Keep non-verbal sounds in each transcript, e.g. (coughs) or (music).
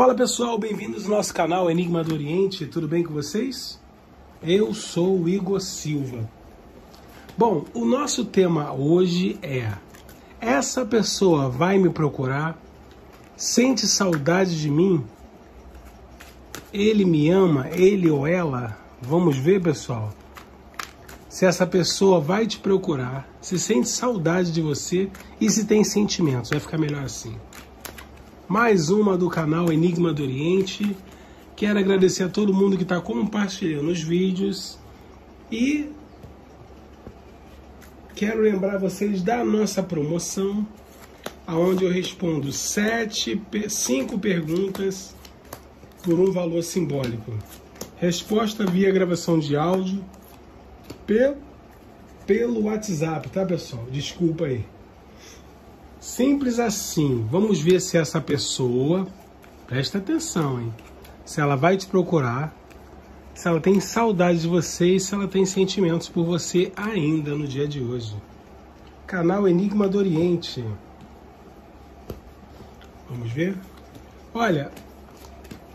Fala pessoal, bem-vindos ao nosso canal Enigma do Oriente, tudo bem com vocês? Eu sou o Igor Silva. Bom, o nosso tema hoje é: essa pessoa vai me procurar? Sente saudade de mim? Ele me ama, ele ou ela? Vamos ver, pessoal. Se essa pessoa vai te procurar, se sente saudade de você e se tem sentimentos, vai ficar melhor assim mais uma do canal Enigma do Oriente. Quero agradecer a todo mundo que está compartilhando os vídeos e quero lembrar vocês da nossa promoção, aonde eu respondo sete, cinco perguntas por um valor simbólico. Resposta via gravação de áudio pelo WhatsApp, tá pessoal? Desculpa aí. Simples assim. Vamos ver se essa pessoa, presta atenção, hein? Se ela vai te procurar, se ela tem saudade de você e se ela tem sentimentos por você ainda no dia de hoje. Canal Enigma do Oriente. Vamos ver? Olha,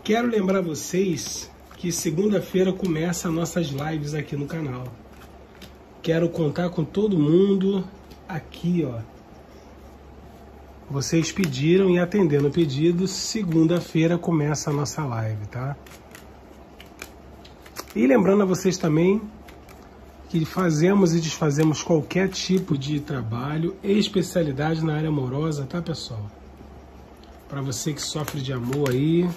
quero lembrar vocês que segunda-feira começa nossas lives aqui no canal. Quero contar com todo mundo aqui, ó vocês pediram e atendendo o pedido, segunda-feira começa a nossa live, tá? E lembrando a vocês também que fazemos e desfazemos qualquer tipo de trabalho especialidade na área amorosa, tá, pessoal? Para você que sofre de amor aí,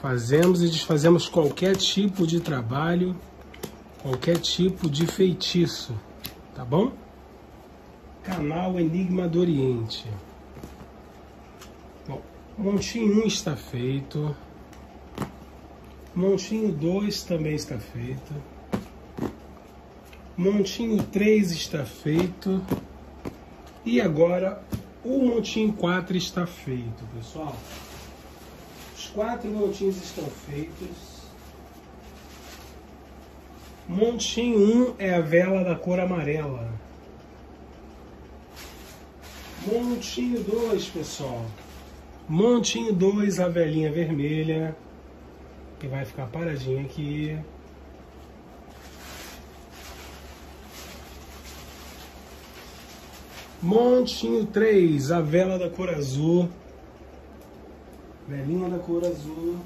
fazemos e desfazemos qualquer tipo de trabalho, qualquer tipo de feitiço, tá bom? Canal Enigma do Oriente. Bom, montinho 1 está feito. Montinho 2 também está feito. Montinho 3 está feito. E agora o montinho 4 está feito, pessoal. Os quatro montinhos estão feitos. Montinho 1 é a vela da cor amarela. Montinho 2, pessoal. Montinho 2, a velhinha vermelha. Que vai ficar paradinha aqui. Montinho 3, a vela da cor azul. Velhinha da cor azul.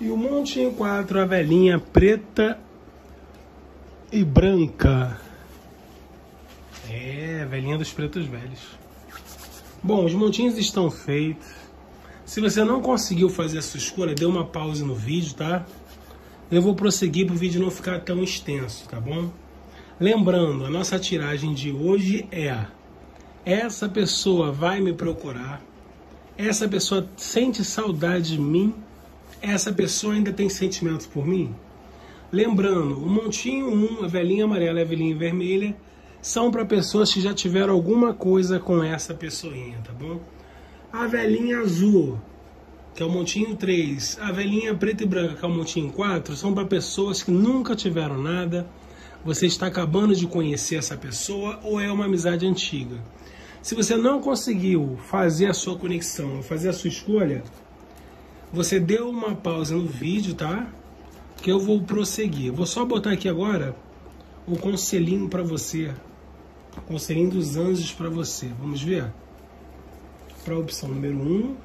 E o montinho 4, a velhinha preta e branca. É, velhinha dos pretos velhos. Bom, os montinhos estão feitos. Se você não conseguiu fazer a sua escolha, dê uma pausa no vídeo, tá? Eu vou prosseguir para o vídeo não ficar tão extenso, tá bom? Lembrando, a nossa tiragem de hoje é: essa pessoa vai me procurar, essa pessoa sente saudade de mim, essa pessoa ainda tem sentimentos por mim? Lembrando, o montinho 1, a velhinha amarela e a velhinha vermelha, são para pessoas que já tiveram alguma coisa com essa pessoinha, tá bom? A velhinha azul, que é o montinho 3, a velhinha preta e branca, que é o montinho 4, são para pessoas que nunca tiveram nada. Você está acabando de conhecer essa pessoa ou é uma amizade antiga. Se você não conseguiu fazer a sua conexão, fazer a sua escolha, você deu uma pausa no vídeo, tá? Que eu vou prosseguir. Vou só botar aqui agora o conselhinho para você Conselhinho dos anjos para você. Vamos ver? Para a opção número 1, um,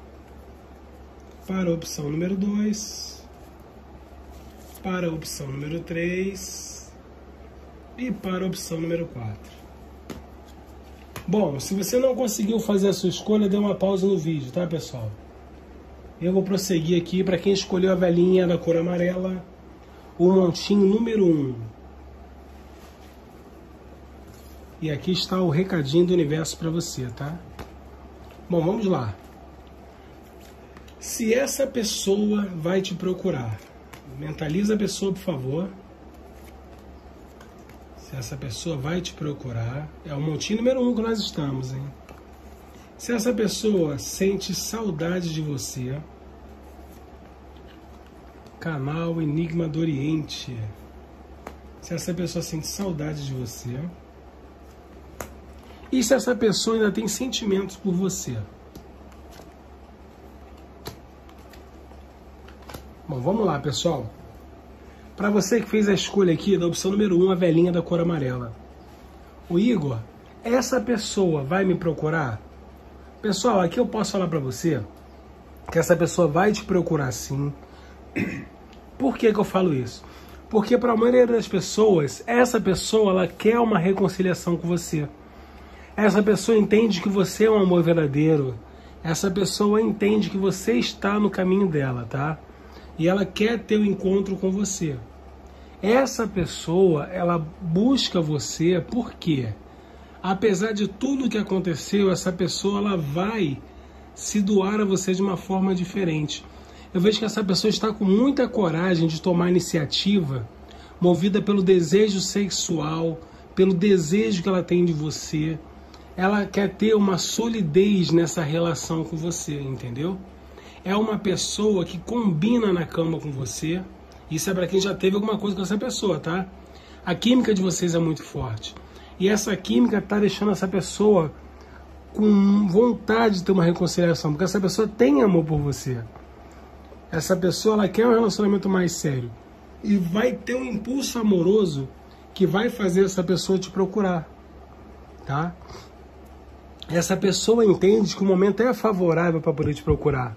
para a opção número 2, para a opção número 3 e para a opção número 4. Bom, se você não conseguiu fazer a sua escolha, dê uma pausa no vídeo, tá, pessoal? Eu vou prosseguir aqui para quem escolheu a velhinha da cor amarela, o montinho número 1. Um. E aqui está o recadinho do universo para você, tá? Bom, vamos lá. Se essa pessoa vai te procurar, mentaliza a pessoa, por favor. Se essa pessoa vai te procurar, é o montinho número um que nós estamos, hein? Se essa pessoa sente saudade de você, canal Enigma do Oriente. Se essa pessoa sente saudade de você, e se essa pessoa ainda tem sentimentos por você? Bom, vamos lá, pessoal. Para você que fez a escolha aqui da opção número 1, um, a velhinha da cor amarela. O Igor, essa pessoa vai me procurar? Pessoal, aqui eu posso falar para você que essa pessoa vai te procurar sim. (clears throat) Por que, que eu falo isso? Porque para a maioria das pessoas, essa pessoa ela quer uma reconciliação com você. Essa pessoa entende que você é um amor verdadeiro. Essa pessoa entende que você está no caminho dela, tá? E ela quer ter o um encontro com você. Essa pessoa, ela busca você porque, apesar de tudo que aconteceu, essa pessoa ela vai se doar a você de uma forma diferente. Eu vejo que essa pessoa está com muita coragem de tomar iniciativa, movida pelo desejo sexual, pelo desejo que ela tem de você. Ela quer ter uma solidez nessa relação com você, entendeu? É uma pessoa que combina na cama com você. Isso é para quem já teve alguma coisa com essa pessoa, tá? A química de vocês é muito forte. E essa química está deixando essa pessoa com vontade de ter uma reconciliação, porque essa pessoa tem amor por você. Essa pessoa ela quer um relacionamento mais sério e vai ter um impulso amoroso que vai fazer essa pessoa te procurar, tá? Essa pessoa entende que o momento é favorável para poder te procurar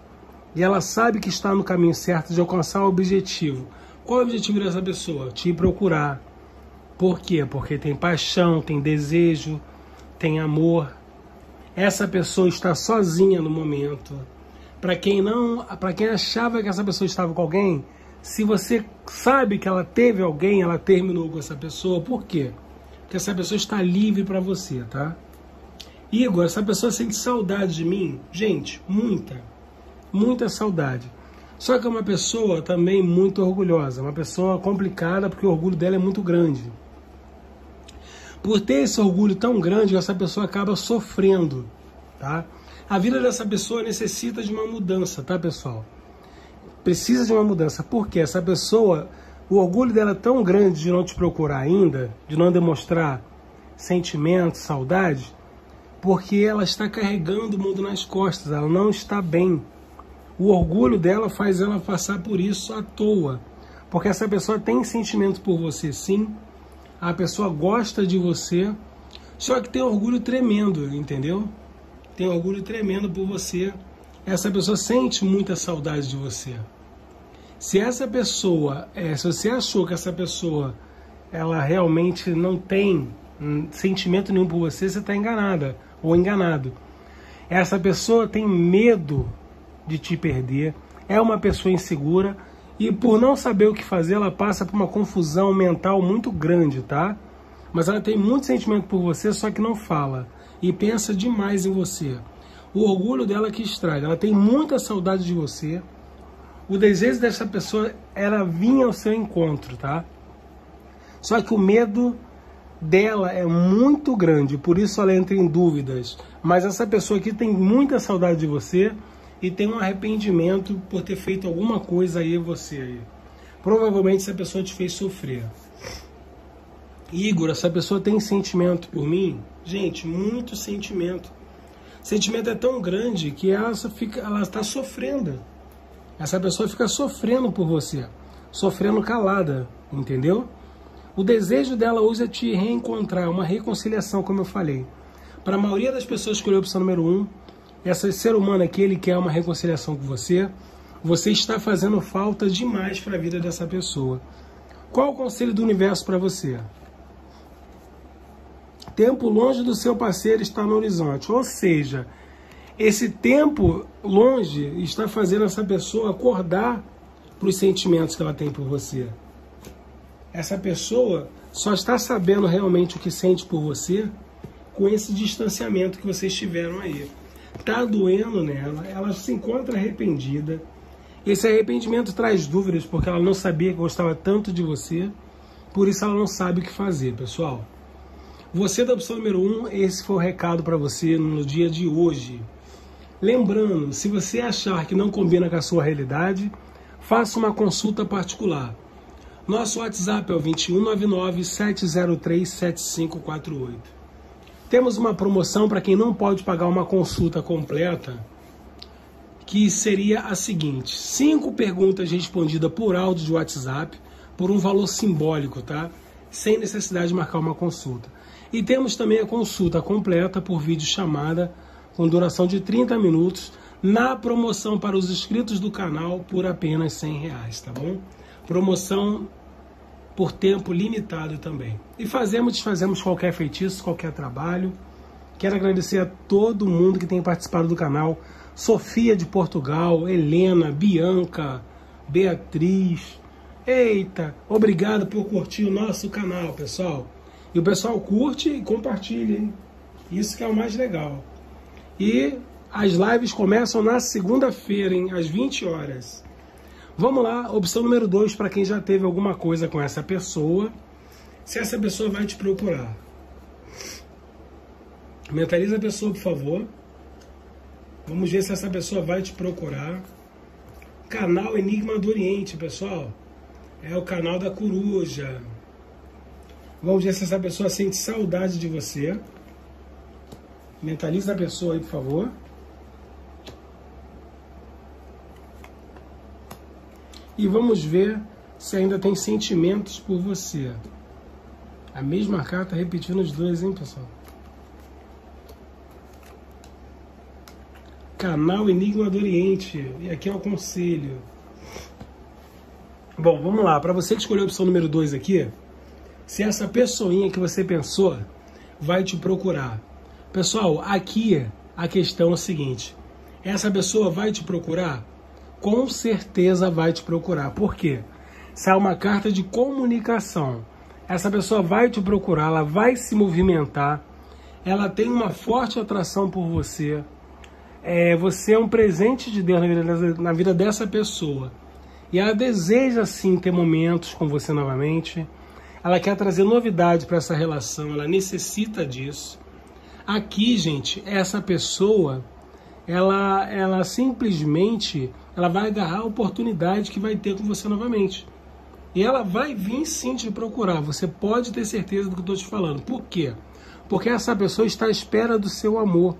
e ela sabe que está no caminho certo de alcançar o objetivo. Qual é o objetivo dessa pessoa? Te procurar. Por quê? Porque tem paixão, tem desejo, tem amor. Essa pessoa está sozinha no momento para quem não, para quem achava que essa pessoa estava com alguém, se você sabe que ela teve alguém, ela terminou com essa pessoa, por quê? Porque essa pessoa está livre para você, tá? Igor, essa pessoa sente saudade de mim? Gente, muita. Muita saudade. Só que é uma pessoa também muito orgulhosa, uma pessoa complicada porque o orgulho dela é muito grande. Por ter esse orgulho tão grande, essa pessoa acaba sofrendo, tá? A vida dessa pessoa necessita de uma mudança, tá, pessoal? Precisa de uma mudança. Porque essa pessoa, o orgulho dela é tão grande de não te procurar ainda, de não demonstrar sentimentos, saudade, porque ela está carregando o mundo nas costas, ela não está bem. O orgulho dela faz ela passar por isso à toa. Porque essa pessoa tem sentimento por você, sim. A pessoa gosta de você, só que tem orgulho tremendo, entendeu? tem orgulho tremendo por você. Essa pessoa sente muita saudade de você. Se essa pessoa, é, se você achou que essa pessoa ela realmente não tem hum, sentimento nenhum por você, você está enganada ou enganado. Essa pessoa tem medo de te perder, é uma pessoa insegura e por não saber o que fazer, ela passa por uma confusão mental muito grande, tá? Mas ela tem muito sentimento por você, só que não fala e pensa demais em você. O orgulho dela que estraga. Ela tem muita saudade de você. O desejo dessa pessoa era vir ao seu encontro, tá? Só que o medo dela é muito grande, por isso ela entra em dúvidas. Mas essa pessoa aqui tem muita saudade de você e tem um arrependimento por ter feito alguma coisa aí você aí. Provavelmente essa pessoa te fez sofrer. Igor, essa pessoa tem sentimento por mim? Gente, muito sentimento. sentimento é tão grande que ela fica, ela está sofrendo. Essa pessoa fica sofrendo por você, sofrendo calada, entendeu? O desejo dela hoje é te reencontrar, uma reconciliação, como eu falei. Para a maioria das pessoas que escolheu a opção número um, esse ser humano aqui, ele quer uma reconciliação com você. Você está fazendo falta demais para a vida dessa pessoa. Qual o conselho do universo para você? Tempo longe do seu parceiro está no horizonte. Ou seja, esse tempo longe está fazendo essa pessoa acordar para os sentimentos que ela tem por você. Essa pessoa só está sabendo realmente o que sente por você com esse distanciamento que vocês tiveram aí. Tá doendo nela, ela se encontra arrependida. Esse arrependimento traz dúvidas porque ela não sabia que gostava tanto de você, por isso ela não sabe o que fazer, pessoal. Você da opção número 1, um, esse foi o recado para você no dia de hoje. Lembrando, se você achar que não combina com a sua realidade, faça uma consulta particular. Nosso WhatsApp é o 2199-703-7548. Temos uma promoção para quem não pode pagar uma consulta completa, que seria a seguinte: cinco perguntas respondidas por áudio de WhatsApp por um valor simbólico, tá? Sem necessidade de marcar uma consulta. E temos também a consulta completa por vídeo chamada com duração de 30 minutos na promoção para os inscritos do canal por apenas 100 reais, tá bom? Promoção por tempo limitado também. E fazemos, desfazemos qualquer feitiço, qualquer trabalho. Quero agradecer a todo mundo que tem participado do canal. Sofia de Portugal, Helena, Bianca, Beatriz. Eita, obrigado por curtir o nosso canal, pessoal. E o pessoal curte e compartilha, hein? Isso que é o mais legal. E as lives começam na segunda-feira, às 20 horas. Vamos lá, opção número 2 para quem já teve alguma coisa com essa pessoa. Se essa pessoa vai te procurar. Mentaliza a pessoa, por favor. Vamos ver se essa pessoa vai te procurar. Canal Enigma do Oriente, pessoal. É o canal da coruja. Vamos ver se essa pessoa sente saudade de você. Mentaliza a pessoa aí, por favor. E vamos ver se ainda tem sentimentos por você. A mesma carta repetindo os dois, hein, pessoal? Canal Enigma do Oriente. E aqui é o conselho. Bom, vamos lá. Para você que escolheu a opção número 2 aqui, se essa pessoinha que você pensou vai te procurar. Pessoal, aqui a questão é a seguinte: essa pessoa vai te procurar? Com certeza vai te procurar. Por quê? Se é uma carta de comunicação, essa pessoa vai te procurar, ela vai se movimentar, ela tem uma forte atração por você. É, você é um presente de Deus na vida, na vida dessa pessoa. E ela deseja sim ter momentos com você novamente. Ela quer trazer novidade para essa relação, ela necessita disso. Aqui, gente, essa pessoa, ela, ela simplesmente ela vai agarrar a oportunidade que vai ter com você novamente. E ela vai vir sim te procurar. Você pode ter certeza do que eu estou te falando. Por quê? Porque essa pessoa está à espera do seu amor.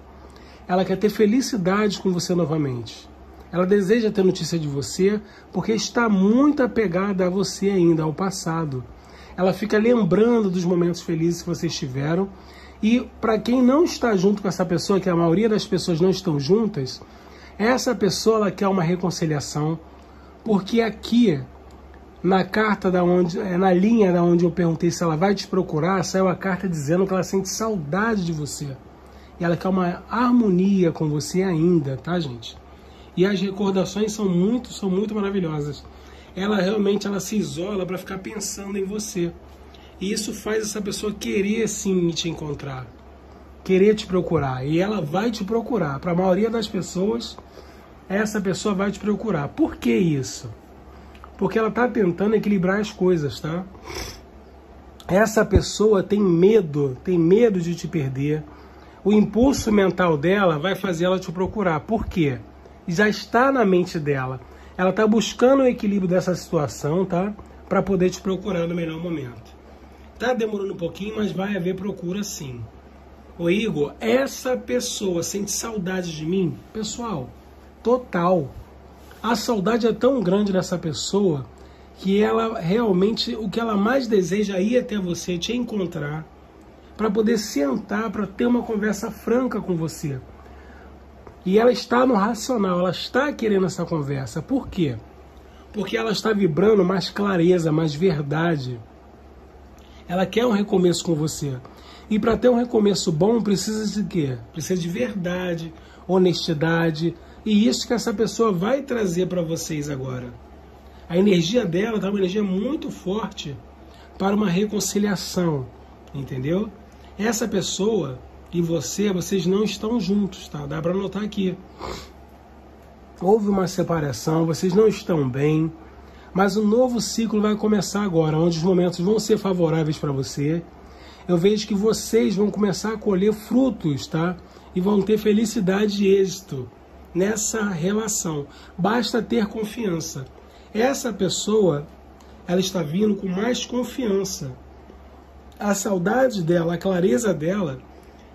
Ela quer ter felicidade com você novamente. Ela deseja ter notícia de você porque está muito apegada a você ainda, ao passado. Ela fica lembrando dos momentos felizes que vocês tiveram. E para quem não está junto com essa pessoa, que a maioria das pessoas não estão juntas, essa pessoa ela quer uma reconciliação, porque aqui na carta da onde, é, na linha da onde eu perguntei se ela vai te procurar, saiu a carta dizendo que ela sente saudade de você. E ela quer uma harmonia com você ainda, tá, gente? E as recordações são muito, são muito maravilhosas. Ela realmente ela se isola para ficar pensando em você. E isso faz essa pessoa querer sim te encontrar querer te procurar. E ela vai te procurar. Para a maioria das pessoas, essa pessoa vai te procurar. Por que isso? Porque ela está tentando equilibrar as coisas, tá? Essa pessoa tem medo, tem medo de te perder. O impulso mental dela vai fazer ela te procurar. Por quê? Já está na mente dela. Ela está buscando o equilíbrio dessa situação, tá? Para poder te procurar no melhor momento. Tá demorando um pouquinho, mas vai haver procura sim. Ô Igor, essa pessoa sente saudade de mim? Pessoal, total. A saudade é tão grande dessa pessoa que ela realmente, o que ela mais deseja é ir até você, te encontrar, para poder sentar, para ter uma conversa franca com você. E ela está no racional, ela está querendo essa conversa. Por quê? Porque ela está vibrando mais clareza, mais verdade. Ela quer um recomeço com você. E para ter um recomeço bom, precisa de quê? Precisa de verdade, honestidade. E isso que essa pessoa vai trazer para vocês agora. A energia dela está uma energia muito forte para uma reconciliação, entendeu? Essa pessoa e você, vocês não estão juntos, tá? Dá para notar aqui. Houve uma separação, vocês não estão bem, mas um novo ciclo vai começar agora, onde os momentos vão ser favoráveis para você eu vejo que vocês vão começar a colher frutos, tá? E vão ter felicidade e êxito nessa relação. Basta ter confiança. Essa pessoa, ela está vindo com mais confiança. A saudade dela, a clareza dela,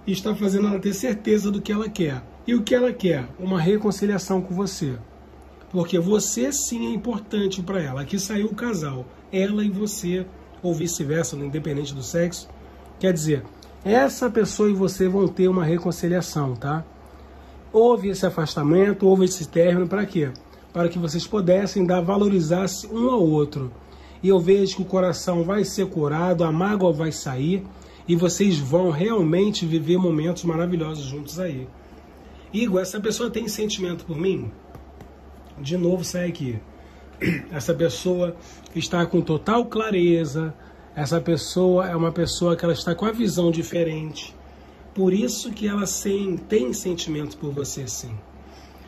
está fazendo ela ter certeza do que ela quer. E o que ela quer? Uma reconciliação com você. Porque você sim é importante para ela. Aqui saiu o casal, ela e você, ou vice-versa, independente do sexo. Quer dizer, essa pessoa e você vão ter uma reconciliação, tá? Houve esse afastamento, houve esse término, para quê? Para que vocês pudessem dar valorizar um ao outro. E eu vejo que o coração vai ser curado, a mágoa vai sair e vocês vão realmente viver momentos maravilhosos juntos aí. Igor, essa pessoa tem sentimento por mim? De novo sai aqui. Essa pessoa está com total clareza, essa pessoa é uma pessoa que ela está com a visão diferente. Por isso que ela tem sentimento por você sim.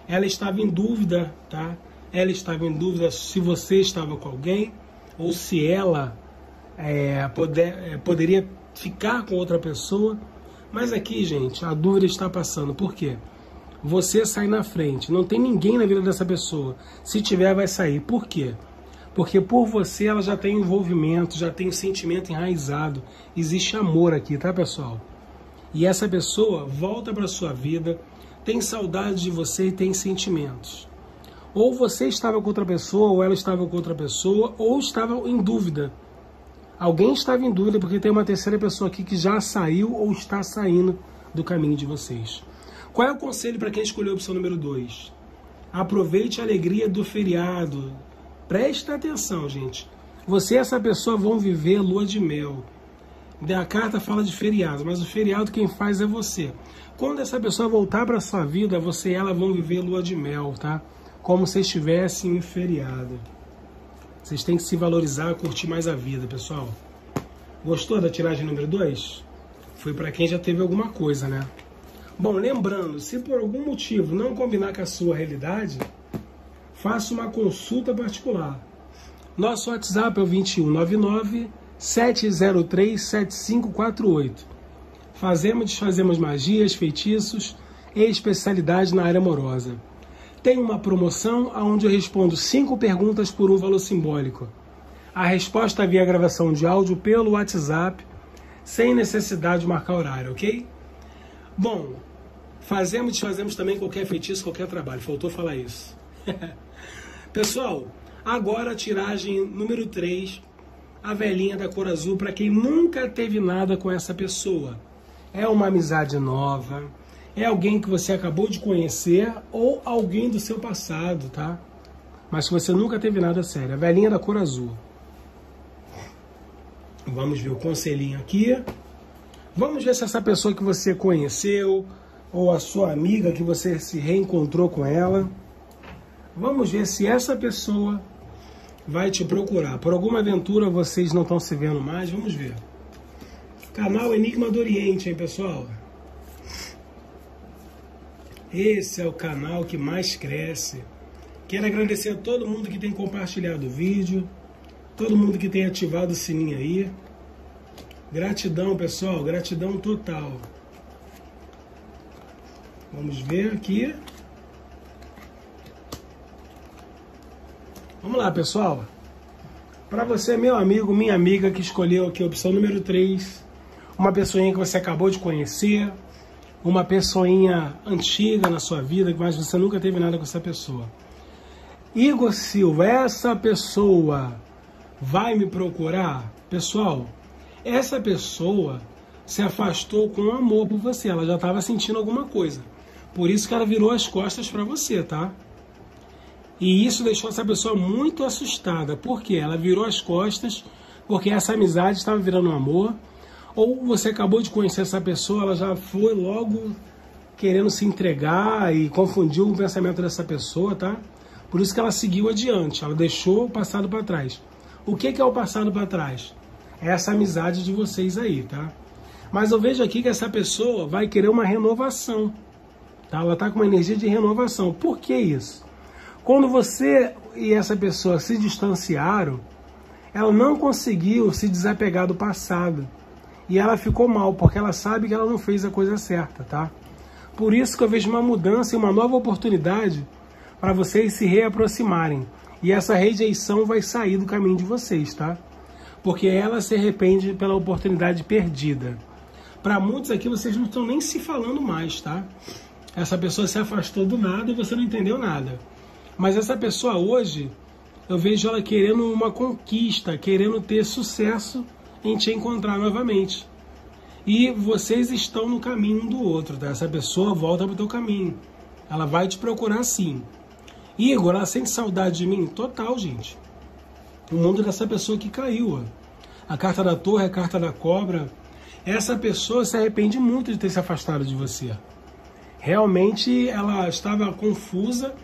Ela estava em dúvida, tá? Ela estava em dúvida se você estava com alguém ou se ela é, poder, é, poderia ficar com outra pessoa. Mas aqui, gente, a dúvida está passando. Por quê? Você sai na frente. Não tem ninguém na vida dessa pessoa. Se tiver, vai sair. Por quê? Porque por você ela já tem envolvimento, já tem sentimento enraizado. Existe amor aqui, tá, pessoal? E essa pessoa volta para sua vida, tem saudade de você e tem sentimentos. Ou você estava com outra pessoa, ou ela estava com outra pessoa, ou estava em dúvida. Alguém estava em dúvida porque tem uma terceira pessoa aqui que já saiu ou está saindo do caminho de vocês. Qual é o conselho para quem escolheu a opção número 2? Aproveite a alegria do feriado. Presta atenção, gente. Você e essa pessoa vão viver lua de mel. A carta fala de feriado, mas o feriado quem faz é você. Quando essa pessoa voltar para sua vida, você e ela vão viver lua de mel, tá? Como se estivessem em feriado. Vocês têm que se valorizar, curtir mais a vida, pessoal. Gostou da tiragem número 2? Foi para quem já teve alguma coisa, né? Bom, lembrando, se por algum motivo não combinar com a sua realidade, faça uma consulta particular. Nosso WhatsApp é o 2199 703 7548. Fazemos e desfazemos magias, feitiços e especialidade na área amorosa. Tem uma promoção onde eu respondo cinco perguntas por um valor simbólico. A resposta via gravação de áudio pelo WhatsApp, sem necessidade de marcar horário, ok? Bom, Fazemos e desfazemos também qualquer feitiço, qualquer trabalho. Faltou falar isso. (laughs) Pessoal, agora a tiragem número 3, a velhinha da cor azul, para quem nunca teve nada com essa pessoa. É uma amizade nova, é alguém que você acabou de conhecer ou alguém do seu passado, tá? Mas que você nunca teve nada sério. A velhinha da cor azul. Vamos ver o conselhinho aqui. Vamos ver se essa pessoa que você conheceu, ou a sua amiga que você se reencontrou com ela. Vamos ver se essa pessoa vai te procurar. Por alguma aventura vocês não estão se vendo mais, vamos ver. Canal Enigma do Oriente, hein, pessoal? Esse é o canal que mais cresce. Quero agradecer a todo mundo que tem compartilhado o vídeo, todo mundo que tem ativado o sininho aí. Gratidão, pessoal, gratidão total. Vamos ver aqui. Vamos lá, pessoal. Para você, meu amigo, minha amiga que escolheu aqui a opção número 3, uma pessoinha que você acabou de conhecer, uma pessoinha antiga na sua vida, mas você nunca teve nada com essa pessoa. Igor Silva, essa pessoa vai me procurar? Pessoal, essa pessoa se afastou com amor por você, ela já estava sentindo alguma coisa. Por isso que ela virou as costas para você, tá? E isso deixou essa pessoa muito assustada. Por quê? Ela virou as costas porque essa amizade estava virando um amor. Ou você acabou de conhecer essa pessoa, ela já foi logo querendo se entregar e confundiu o pensamento dessa pessoa, tá? Por isso que ela seguiu adiante, ela deixou o passado para trás. O que, que é o passado para trás? É essa amizade de vocês aí, tá? Mas eu vejo aqui que essa pessoa vai querer uma renovação. Tá? Ela está com uma energia de renovação. Por que isso? Quando você e essa pessoa se distanciaram, ela não conseguiu se desapegar do passado. E ela ficou mal, porque ela sabe que ela não fez a coisa certa, tá? Por isso que eu vejo uma mudança e uma nova oportunidade para vocês se reaproximarem. E essa rejeição vai sair do caminho de vocês, tá? Porque ela se arrepende pela oportunidade perdida. Para muitos aqui, vocês não estão nem se falando mais, tá? Essa pessoa se afastou do nada e você não entendeu nada. Mas essa pessoa hoje, eu vejo ela querendo uma conquista, querendo ter sucesso em te encontrar novamente. E vocês estão no caminho um do outro, tá? Essa pessoa volta para o teu caminho. Ela vai te procurar sim. Igor, ela sente saudade de mim? Total, gente. O mundo dessa pessoa que caiu. Ó. A carta da torre, a carta da cobra. Essa pessoa se arrepende muito de ter se afastado de você. Realmente ela estava confusa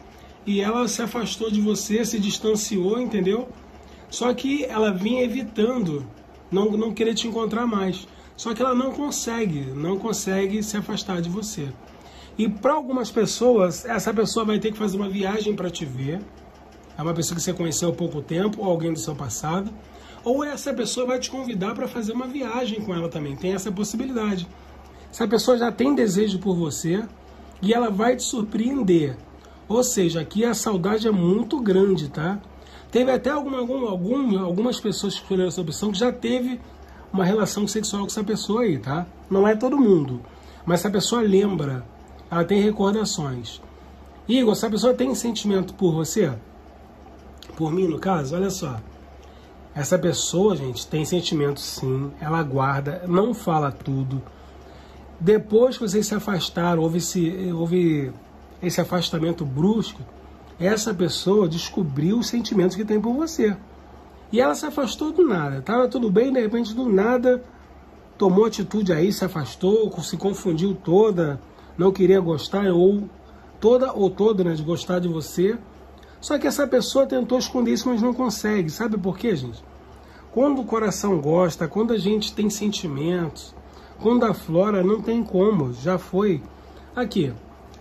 e ela se afastou de você, se distanciou, entendeu? Só que ela vinha evitando não, não querer te encontrar mais. Só que ela não consegue, não consegue se afastar de você. E para algumas pessoas, essa pessoa vai ter que fazer uma viagem para te ver. É uma pessoa que você conheceu há pouco tempo, ou alguém do seu passado. Ou essa pessoa vai te convidar para fazer uma viagem com ela também. Tem essa possibilidade. Essa pessoa já tem desejo por você e ela vai te surpreender. Ou seja, aqui a saudade é muito grande, tá? Teve até alguma, algum, algumas pessoas que escolheram essa opção que já teve uma relação sexual com essa pessoa aí, tá? Não é todo mundo. Mas essa pessoa lembra, ela tem recordações. Igor, essa pessoa tem sentimento por você? Por mim, no caso? Olha só. Essa pessoa, gente, tem sentimento sim, ela guarda, não fala tudo. Depois que vocês se afastaram, houve esse, houve esse afastamento brusco, essa pessoa descobriu os sentimentos que tem por você. E ela se afastou do nada. Tava tudo bem, de repente do nada tomou atitude aí, se afastou, se confundiu toda, não queria gostar ou toda ou toda, né, de gostar de você. Só que essa pessoa tentou esconder isso, mas não consegue. Sabe por quê, gente? Quando o coração gosta, quando a gente tem sentimentos, quando a flora não tem como, já foi. Aqui,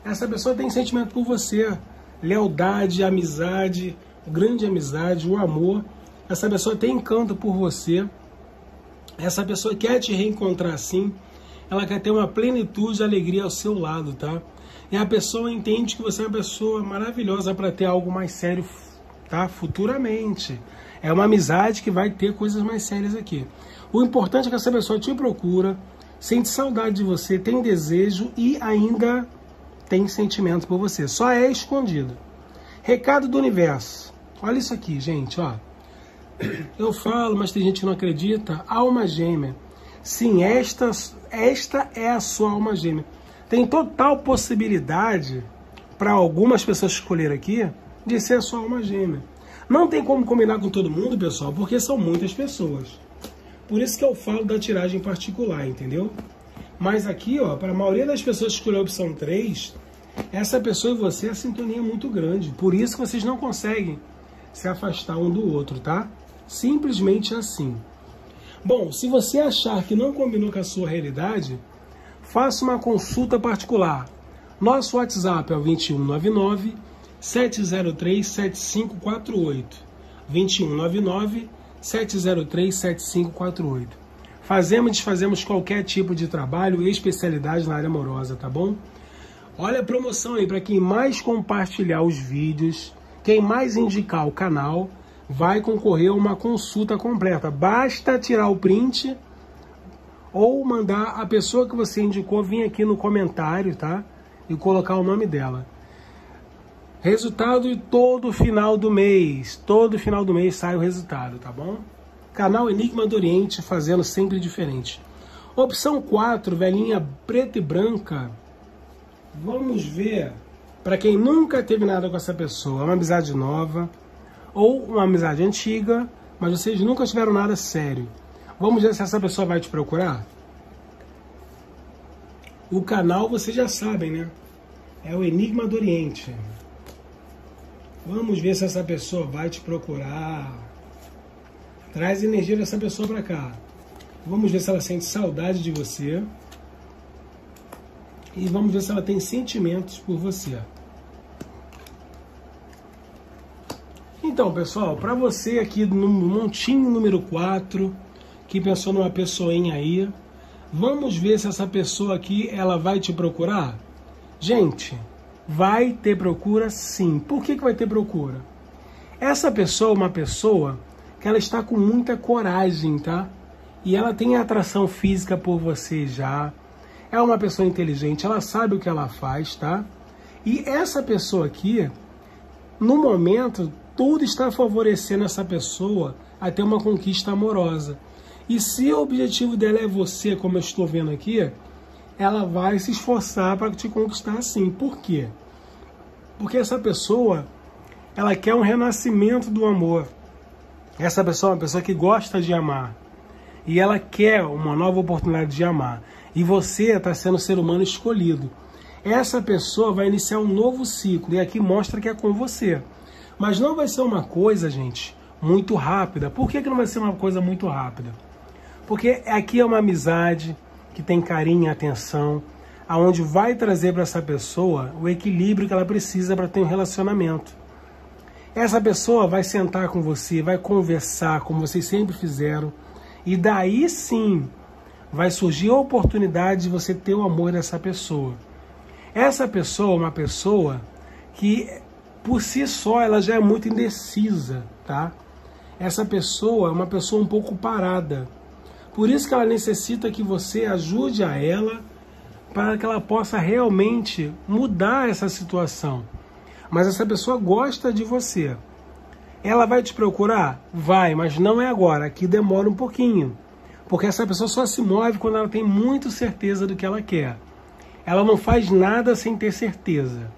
essa pessoa tem sentimento por você, lealdade, amizade, grande amizade, o amor. Essa pessoa tem encanto por você. Essa pessoa quer te reencontrar sim. Ela quer ter uma plenitude de alegria ao seu lado, tá? E a pessoa entende que você é uma pessoa maravilhosa para ter algo mais sério, tá? Futuramente. É uma amizade que vai ter coisas mais sérias aqui. O importante é que essa pessoa te procura, sente saudade de você, tem desejo e ainda tem sentimento por você. Só é escondido. Recado do universo. Olha isso aqui, gente, ó. (coughs) Eu falo, mas tem gente que não acredita. Alma gêmea. Sim, esta, esta é a sua alma gêmea. Tem total possibilidade para algumas pessoas escolher aqui de ser a sua alma gêmea. Não tem como combinar com todo mundo, pessoal, porque são muitas pessoas. Por isso que eu falo da tiragem particular, entendeu? Mas aqui, ó, para a maioria das pessoas que escolheu a opção 3, essa pessoa e você, a sintonia é muito grande. Por isso que vocês não conseguem se afastar um do outro, tá? Simplesmente assim. Bom, se você achar que não combinou com a sua realidade, faça uma consulta particular. Nosso WhatsApp é o 2199 703 7548. 2199 703 7548. Fazemos e desfazemos qualquer tipo de trabalho e especialidade na área amorosa, tá bom? Olha a promoção aí para quem mais compartilhar os vídeos, quem mais indicar o canal, vai concorrer a uma consulta completa. Basta tirar o print ou mandar a pessoa que você indicou vir aqui no comentário, tá? E colocar o nome dela. Resultado todo final do mês. Todo final do mês sai o resultado, tá bom? Canal Enigma do Oriente fazendo sempre diferente. Opção 4, velhinha preta e branca. Vamos ver. Para quem nunca teve nada com essa pessoa, uma amizade nova ou uma amizade antiga, mas vocês nunca tiveram nada sério. Vamos ver se essa pessoa vai te procurar? O canal vocês já sabem, né? É o Enigma do Oriente. Vamos ver se essa pessoa vai te procurar. Traz energia dessa pessoa para cá. Vamos ver se ela sente saudade de você. E vamos ver se ela tem sentimentos por você. Então, pessoal, para você aqui no montinho número 4, que pensou numa pessoinha aí, vamos ver se essa pessoa aqui ela vai te procurar? Gente, vai ter procura sim. Por que, que vai ter procura? Essa pessoa é uma pessoa que ela está com muita coragem, tá? E ela tem atração física por você já. é uma pessoa inteligente, ela sabe o que ela faz, tá? E essa pessoa aqui, no momento, tudo está favorecendo essa pessoa a ter uma conquista amorosa. E se o objetivo dela é você, como eu estou vendo aqui, ela vai se esforçar para te conquistar assim. Por quê? Porque essa pessoa, ela quer um renascimento do amor. Essa pessoa é uma pessoa que gosta de amar. E ela quer uma nova oportunidade de amar. E você está sendo o ser humano escolhido. Essa pessoa vai iniciar um novo ciclo. E aqui mostra que é com você. Mas não vai ser uma coisa, gente, muito rápida. Por que, que não vai ser uma coisa muito rápida? Porque aqui é uma amizade que tem carinho e atenção, aonde vai trazer para essa pessoa o equilíbrio que ela precisa para ter um relacionamento. Essa pessoa vai sentar com você, vai conversar, como vocês sempre fizeram, e daí sim vai surgir a oportunidade de você ter o amor dessa pessoa. Essa pessoa é uma pessoa que por si só ela já é muito indecisa, tá? Essa pessoa é uma pessoa um pouco parada. Por isso que ela necessita que você ajude a ela para que ela possa realmente mudar essa situação. Mas essa pessoa gosta de você. Ela vai te procurar? Vai, mas não é agora. Aqui demora um pouquinho. Porque essa pessoa só se move quando ela tem muito certeza do que ela quer. Ela não faz nada sem ter certeza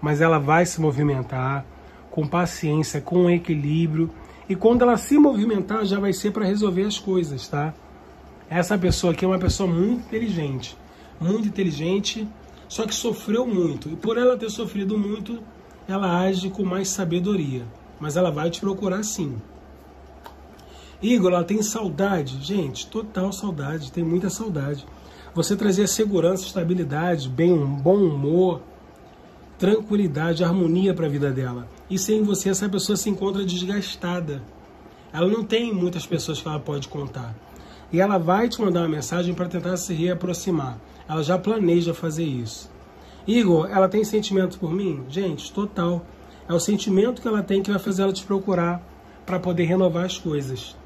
mas ela vai se movimentar com paciência, com equilíbrio. E quando ela se movimentar, já vai ser para resolver as coisas, tá? Essa pessoa aqui é uma pessoa muito inteligente, muito inteligente, só que sofreu muito. E por ela ter sofrido muito, ela age com mais sabedoria. Mas ela vai te procurar sim. Igor, ela tem saudade. Gente, total saudade, tem muita saudade. Você trazer segurança, estabilidade, bem, um bom humor, tranquilidade, harmonia para a vida dela. E sem você, essa pessoa se encontra desgastada. Ela não tem muitas pessoas que ela pode contar. E ela vai te mandar uma mensagem para tentar se reaproximar. Ela já planeja fazer isso. Igor, ela tem sentimento por mim? Gente, total. É o sentimento que ela tem que vai fazer ela te procurar para poder renovar as coisas.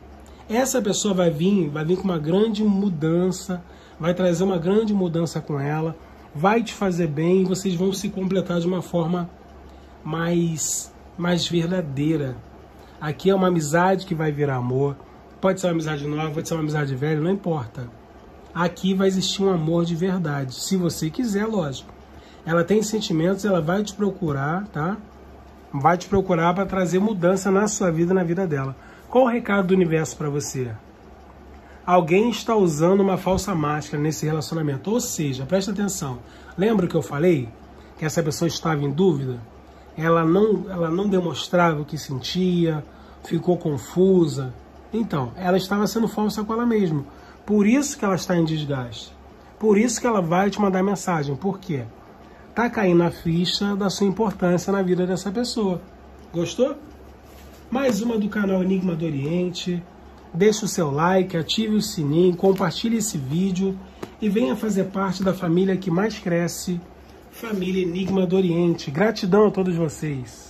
Essa pessoa vai vir, vai vir com uma grande mudança, vai trazer uma grande mudança com ela vai te fazer bem vocês vão se completar de uma forma mais, mais verdadeira. Aqui é uma amizade que vai virar amor. Pode ser uma amizade nova, pode ser uma amizade velha, não importa. Aqui vai existir um amor de verdade, se você quiser, lógico. Ela tem sentimentos, ela vai te procurar, tá? Vai te procurar para trazer mudança na sua vida, na vida dela. Qual o recado do universo para você? alguém está usando uma falsa máscara nesse relacionamento. Ou seja, presta atenção. Lembra que eu falei que essa pessoa estava em dúvida? Ela não, ela não demonstrava o que sentia, ficou confusa. Então, ela estava sendo falsa com ela mesma. Por isso que ela está em desgaste. Por isso que ela vai te mandar mensagem. Por quê? Tá caindo a ficha da sua importância na vida dessa pessoa. Gostou? Mais uma do canal Enigma do Oriente. Deixe o seu like, ative o sininho, compartilhe esse vídeo e venha fazer parte da família que mais cresce, Família Enigma do Oriente. Gratidão a todos vocês.